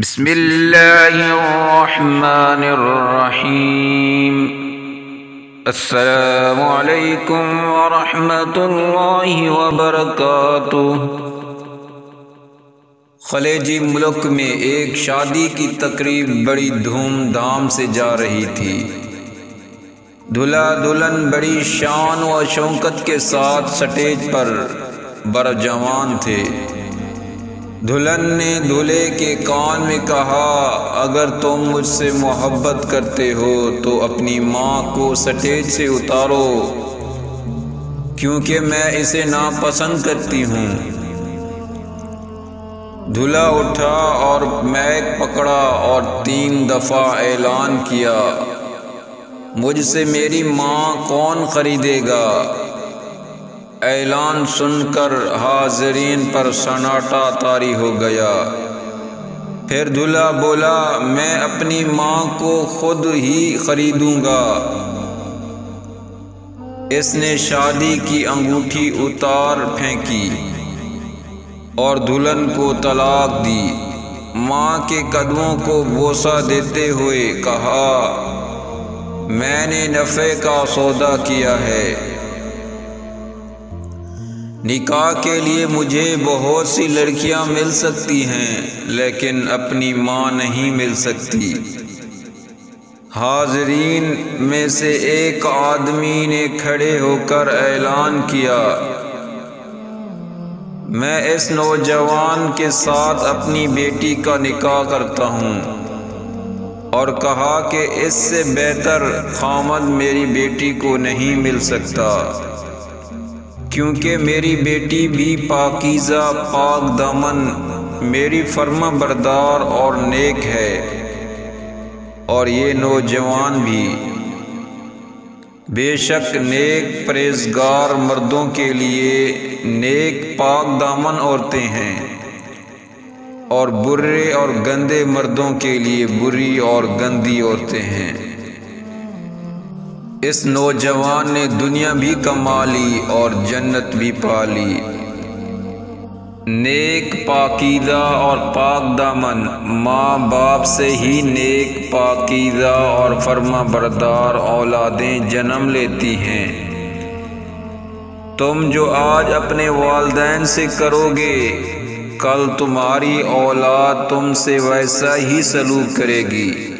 बिस्मिल्लाहिर्रहमानिर्रहीम अस्सलामु अलैकुम वरहमतुल्लाहि वबरकातुह खलेजी मुल्क में एक शादी की तकरीब बड़ी धूमधाम से जा रही थी। दुल्हा दुल्हन बड़ी शान व शौकत के साथ स्टेज पर बरजवान थे। दुल्हन ने दूल्हे के कान में कहा, अगर तुम मुझसे मोहब्बत करते हो तो अपनी माँ को स्टेज से उतारो, क्योंकि मैं इसे नापसंद करती हूँ। दूल्हा उठा और मैक पकड़ा और तीन दफ़ा ऐलान किया, मुझसे मेरी माँ कौन ख़रीदेगा? ऐलान सुनकर हाजरीन पर सन्नाटा तारी हो गया। फिर दूल्हा बोला, मैं अपनी माँ को खुद ही खरीदूँगा। इसने शादी की अंगूठी उतार फेंकी और दुल्हन को तलाक दी। माँ के कदमों को बोसा देते हुए कहा, मैंने नफ़े का सौदा किया है। निकाह के लिए मुझे बहुत सी लड़कियाँ मिल सकती हैं, लेकिन अपनी माँ नहीं मिल सकती। हाजरीन में से एक आदमी ने खड़े होकर ऐलान किया। मैं इस नौजवान के साथ अपनी बेटी का निकाह करता हूँ और कहा कि इससे बेहतर खामद मेरी बेटी को नहीं मिल सकता। क्योंकि मेरी बेटी भी पाकिज़ा पाक दामन, मेरी फर्मा बरदार और नेक है। और ये नौजवान भी। बेशक नेक परेजगार मर्दों के लिए नेक पाक दामन औरतें हैं। और बुरे और गंदे मर्दों के लिए बुरी और गंदी औरतें हैं। इस नौजवान ने दुनिया भी कमा ली और जन्नत भी पा ली। नेक पाकिदा और पाक दामन माँ बाप से ही नेक पाकिदा और फर्मा बरदार औलादें जन्म लेती हैं। तुम जो आज अपने वालदेन से करोगे, कल तुम्हारी औलाद तुमसे वैसा ही सलूक करेगी।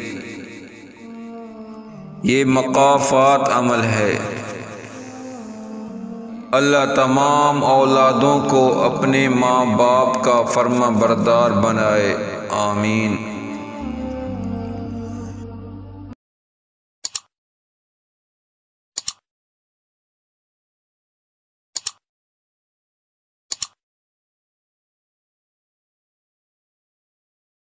ये मकाफात अमल है। अल्लाह तमाम औलादों को अपने माँ बाप का फर्मा बरदार बनाए। आमीन।